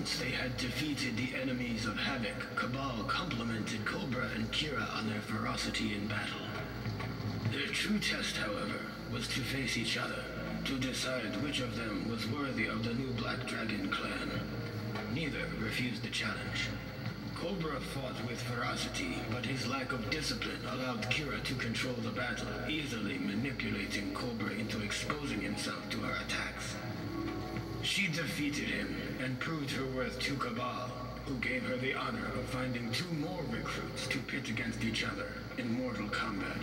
Once they had defeated the enemies of Havik, Kabal complimented Kobra and Kira on their ferocity in battle. Their true test, however, was to face each other, to decide which of them was worthy of the new Black Dragon clan. Neither refused the challenge. Kobra fought with ferocity, but his lack of discipline allowed Kira to control the battle, easily manipulating Kobra into exposing himself to her attacks. She defeated him and proved her worth to Kabal, who gave her the honor of finding two more recruits to pit against each other in Mortal Kombat.